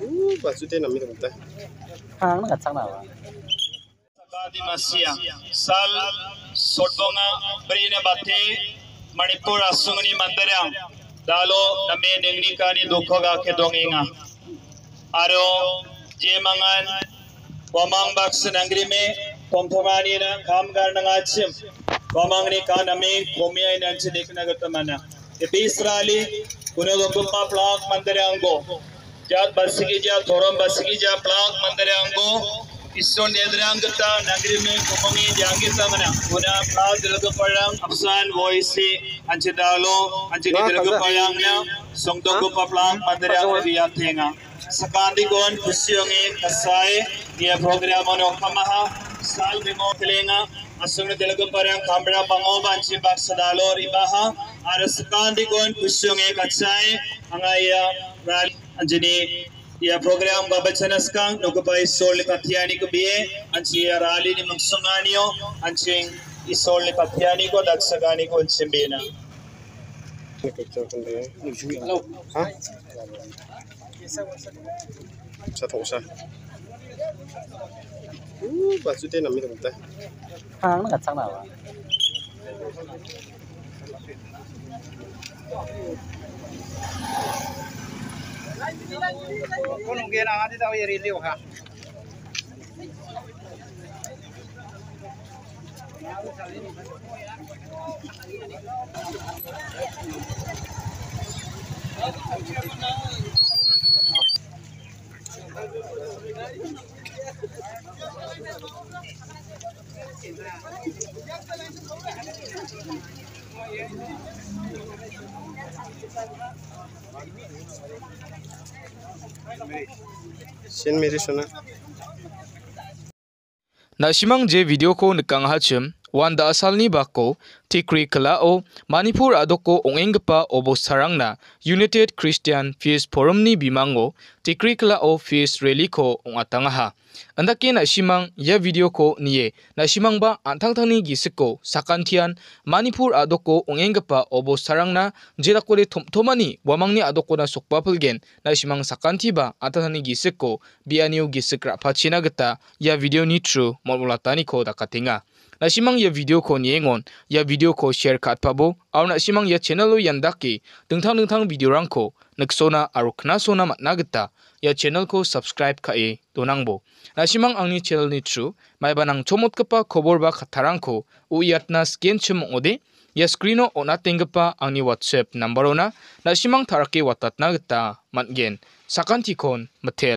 Uh, baju dia nak minum teh. Hang ah, nak cakap lah. apa? Tadi masih sal sotonga beri ne bati Manipur asungni mandiri dalo nami ningni kani dukhoga ke donginga. Aro je mangan wamang baks negri me kompomani na kamgar nangacim wamang ni kani nami komiai nanti dekna gitu mana. बीसराली कुने गोपमा प्लाक मंदिर अंगो जात बसगी जा थोरम बसगी जा प्लाक मंदिर अंगो इसोन एदरांगता नगरी में कुमंगी जांगिता मना पुना प्लाक दिलग पड़ांग अफसान वॉइस से अंचे डालो अंचे की दिलग पड़ांग ना संगतो गोपा प्लाक मंदिर अंगो भी आतेगा सकांडी गोन खुशियों में कसाए ये प्रोग्राम अनोखा महा साल भी मौत लेगा അസുഖ തിലക്കും പറയാം കമ്പിഴ പങ്ങോ പാഞ്ചി ബാക്സദാലോ റിബാഹ അരസ്കാന്തി കോൻ കുശുങ്ങെ കച്ചായ അങ്ങായ റാലി അഞ്ജനി या प्रोग्राम बबचनस का नुकबाई सोल कथियानी को भी है अंची या राली नि मंगसुंगानियो अंची इस सोल ने कथियानी को दक्षगानी को अंची बीना हाँ अच्छा तो उसे बाजूते ना मी म्हणताय सांग ना nào à? con không kia nào đi đâu vậy liều hả Thank you. Xin mi đi xuống nào. Nào xí video cô nực càng hát chấm. Wanda asalni bako tikri kalao manipur adoko ongenggipa obosarangna united christian peace forumni bimango tikri kalao peace rally ko ongatangaha. Andake nasimang ia video ko nie nasimangba antangtangni gisiko sakantian manipur adoko ongenggipa obosarangna jelakore tomtomani wamangni adokona sokbapilgen nasimang sakantiba antangtangni gisiko bianiu gisik rapachina gita ia video ni tru molmolatani ko dakatenga nasimang ia video ko niengon ia video ko share katpabo aro nasimang ia channel o yandake dingtang dingtang video rangko niksona aro knasona matna gita ia channel ko subscribe kae donangbo nasimang angni channel ni tru maibanang chomotgipa kobor ba kattarangko uiatna scan chim ong·ode ia screen o on·atenggipa angni whatsapp number-ona nasimang tarake watatna gita man·gen sakantikon mitel